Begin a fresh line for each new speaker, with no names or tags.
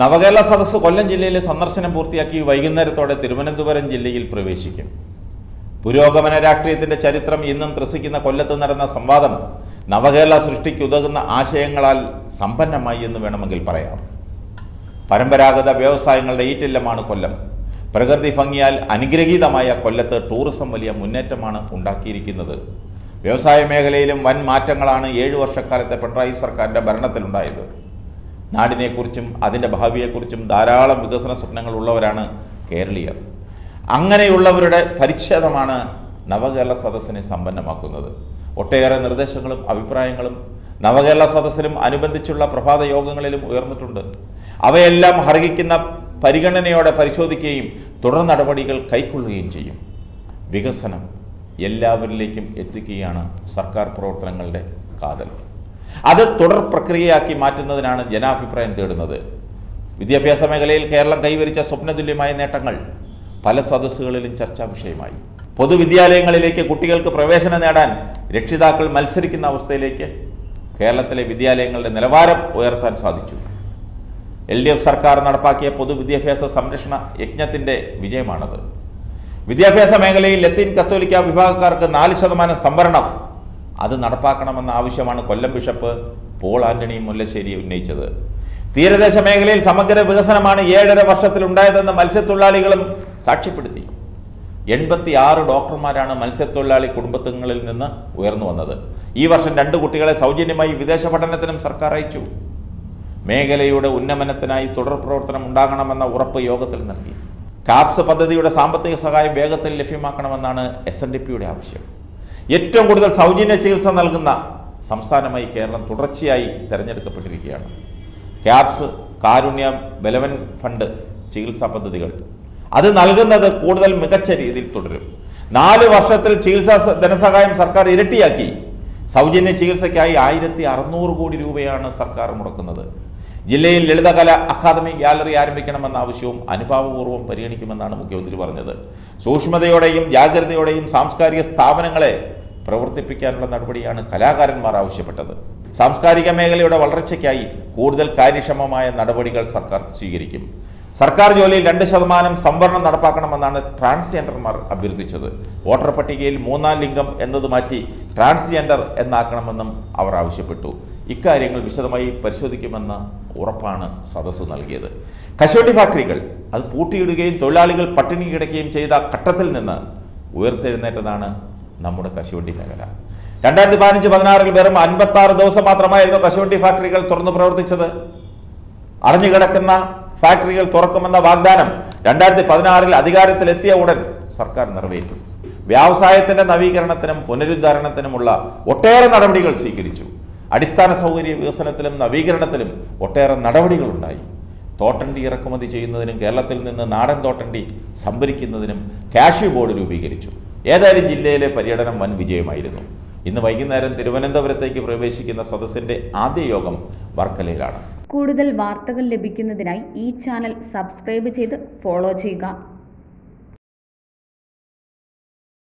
നവകേരള സദസ്സ് കൊല്ലം ജില്ലയിലെ സന്ദർശനം പൂർത്തിയാക്കി വൈകുന്നേരത്തോടെ തിരുവനന്തപുരം ജില്ലയിൽ പ്രവേശിക്കും. പുരോഗമന രാഷ്ട്രീയത്തിന്റെ ചരിത്രം ഇന്നും ത്രസിക്കുന്ന കൊല്ലത്ത് നടന്ന സംവാദം നവകേരള സൃഷ്ടിക്ക് ഉതകുന്ന ആശയങ്ങളാൽ സമ്പന്നമായി എന്ന് വേണമെങ്കിൽ പറയാം. പരമ്പരാഗത വ്യവസായങ്ങളുടെ ഈറ്റില്ലമാണ് കൊല്ലം. പ്രകൃതി ഭംഗിയാൽ അനുഗ്രഹീതമായ കൊല്ലത്ത് ടൂറിസം വലിയ മുന്നേറ്റമാണ് ഉണ്ടാക്കിയിരിക്കുന്നത്. വ്യവസായ മേഖലയിലും വൻ മാറ്റങ്ങളാണ് ഏഴു വർഷക്കാലത്തെ പിണറായി സർക്കാരിന്റെ ഭരണത്തിലുണ്ടായത്. നാടിനെക്കുറിച്ചും അതിന്റെ ഭാവിയെക്കുറിച്ചും ധാരാളം വികസന സ്വപ്നങ്ങൾ ഉള്ളവരാണ് കേരളീയർ. അങ്ങനെയുള്ളവരുടെ പരിച്ഛേദമാണ് നവകേരള സദസ്സിനെ സമ്പന്നമാക്കുന്നത്. ഒട്ടേറെ നിർദ്ദേശങ്ങളും അഭിപ്രായങ്ങളും നവകേരള സദസ്സിലും അനുബന്ധിച്ചുള്ള പ്രഭാത യോഗങ്ങളിലും ഉയർന്നിട്ടുണ്ട്. അവയെല്ലാം അർഹിക്കുന്ന പരിഗണനയോടെ പരിശോധിക്കുകയും തുടർ നടപടികൾ കൈക്കൊള്ളുകയും ചെയ്യും. വികസനം എല്ലാവരിലേക്കും എത്തിക്കുകയാണ് സർക്കാർ പ്രവർത്തനങ്ങളുടെ കാതൽ. അത് തുടർ പ്രക്രിയയാക്കി മാറ്റുന്നതിനാണ് ജനാഭിപ്രായം തേടുന്നത്. വിദ്യാഭ്യാസ മേഖലയിൽ കേരളം കൈവരിച്ച സ്വപ്നതുല്യമായ നേട്ടങ്ങൾ പല സദസ്സുകളിലും ചർച്ചാ വിഷയമായി. പൊതുവിദ്യാലയങ്ങളിലേക്ക് കുട്ടികൾക്ക് പ്രവേശനം നേടാൻ രക്ഷിതാക്കൾ മത്സരിക്കുന്ന അവസ്ഥയിലേക്ക് കേരളത്തിലെ വിദ്യാലയങ്ങളുടെ നിലവാരം ഉയർത്താൻ സാധിച്ചു. എൽ ഡി എഫ് സർക്കാർ നടപ്പാക്കിയ പൊതുവിദ്യാഭ്യാസ സംരക്ഷണ യജ്ഞത്തിന്റെ വിജയമാണത്. വിദ്യാഭ്യാസ മേഖലയിൽ ലത്തീൻ കത്തോലിക്ക വിഭാഗക്കാർക്ക് നാല് ശതമാനം സംവരണം അത് നടപ്പാക്കണമെന്ന ആവശ്യമാണ് Kollam bishop Paul Antony Mullassery ഉന്നയിച്ചത്. തീരദേശ മേഖലയിൽ സമഗ്ര വികസനമാണ് ഏഴര വർഷത്തിലുണ്ടായതെന്ന് മത്സ്യത്തൊഴിലാളികളും സാക്ഷ്യപ്പെടുത്തി. എൺപത്തി ആറ് ഡോക്ടർമാരാണ് മത്സ്യത്തൊഴിലാളി കുടുംബങ്ങളിൽ നിന്ന് ഉയർന്നു വന്നത്. ഈ വർഷം രണ്ട് കുട്ടികളെ സൗജന്യമായി വിദേശ പഠനത്തിനും സർക്കാർ അയച്ചു. മേഖലയുടെ ഉന്നമനത്തിനായി തുടർ പ്രവർത്തനം ഉണ്ടാകണമെന്ന ഉറപ്പ് യോഗത്തിൽ നൽകി. കാപ്സ് പദ്ധതിയുടെ സാമ്പത്തിക സഹായം വേഗത്തിൽ ലഭ്യമാക്കണമെന്നാണ് എസ് ആവശ്യം. ഏറ്റവും കൂടുതൽ സൗജന്യ ചികിത്സ നൽകുന്ന സംസ്ഥാനമായി കേരളം തുടർച്ചയായി തിരഞ്ഞെടുക്കപ്പെട്ടിരിക്കുകയാണ്. ക്യാപ്സ് കാരുണ്യ ബലവൻ ഫണ്ട് ചികിത്സാ പദ്ധതികൾ. അത് നൽകുന്നത് കൂടുതൽ മികച്ച രീതിയിൽ തുടരും. നാല് വർഷത്തിൽ ചികിത്സാ ധനസഹായം സർക്കാർ ഇരട്ടിയാക്കി. സൗജന്യ ചികിത്സയ്ക്കായി ആയിരത്തി അറുന്നൂറ് കോടി രൂപയാണ് സർക്കാർ മുടക്കുന്നത്. ജില്ലയിൽ ലളിതകല അക്കാദമി ഗാലറി ആരംഭിക്കണമെന്ന ആവശ്യവും അനുഭാവപൂർവം പരിഗണിക്കുമെന്നാണ് മുഖ്യമന്ത്രി പറഞ്ഞത്. സൂക്ഷ്മതയോടെയും ജാഗ്രതയോടെയും സാംസ്കാരിക സ്ഥാപനങ്ങളെ പ്രവർത്തിപ്പിക്കാനുള്ള നടപടിയാണ് കലാകാരന്മാർ ആവശ്യപ്പെട്ടത്. സാംസ്കാരിക മേഖലയുടെ വളർച്ചയ്ക്കായി കൂടുതൽ കാര്യക്ഷമമായ നടപടികൾ സർക്കാർ സ്വീകരിക്കും. സർക്കാർ ജോലിയിൽ രണ്ട് ശതമാനം സംവരണം നടപ്പാക്കണമെന്നാണ് ട്രാൻസ്ജെൻഡർമാർ അഭ്യർത്ഥിച്ചത്. വോട്ടർ പട്ടികയിൽ മൂന്നാം ലിംഗം എന്നത് മാറ്റി ട്രാൻസ്ജെൻഡർ എന്നാക്കണമെന്നും അവർ ആവശ്യപ്പെട്ടു. ഇക്കാര്യങ്ങൾ വിശദമായി പരിശോധിക്കുമെന്ന ഉറപ്പാണ് സദസ്സ് നൽകിയത്. കശുവണ്ടി ഫാക്ടറികൾ അത് പൂട്ടിയിടുകയും തൊഴിലാളികൾ പട്ടിണി കിടക്കുകയും ചെയ്ത ഘട്ടത്തിൽ നിന്ന് ഉയർത്തെഴുന്നേറ്റതാണ് നമ്മുടെ കശുവണ്ടി മേഖല രണ്ടായിരത്തി പതിനഞ്ച് പതിനാറിൽ വെറും അൻപത്തി ആറ് ദിവസം മാത്രമായിരുന്നു കശുവണ്ടി ഫാക്ടറികൾ തുറന്നു പ്രവർത്തിച്ചത്. അടഞ്ഞുകിടക്കുന്ന ഫാക്ടറികൾ തുറക്കുമെന്ന വാഗ്ദാനം രണ്ടായിരത്തി പതിനാറിൽ അധികാരത്തിലെത്തിയ ഉടൻ സർക്കാർ നിറവേറ്റും. വ്യവസായത്തിന്റെ നവീകരണത്തിനും പുനരുദ്ധാരണത്തിനുമുള്ള ഒട്ടേറെ നടപടികൾ സ്വീകരിച്ചു. അടിസ്ഥാന സൗകര്യ വികസനത്തിലും നവീകരണത്തിലും ഒട്ടേറെ നടപടികളുണ്ടായി. തോട്ടണ്ടി ഇറക്കുമതി ചെയ്യുന്നതിനും കേരളത്തിൽ നിന്ന് നാടൻ തോട്ടണ്ടി സംഭരിക്കുന്നതിനും കാഷ്യൂ ബോർഡ് രൂപീകരിച്ചു. ഏതായാലും ജില്ലയിലെ പര്യടനം വൻ വിജയമായിരുന്നു. ഇന്ന് വൈകുന്നേരം തിരുവനന്തപുരത്തേക്ക് പ്രവേശിക്കുന്ന സദസ്സിന്റെ ആദ്യ യോഗം വർക്കലയിലാണ്.
കൂടുതൽ വാർത്തകൾ ലഭിക്കുന്നതിനായി ഈ ചാനൽ സബ്സ്ക്രൈബ് ചെയ്ത് ഫോളോ ചെയ്യുക.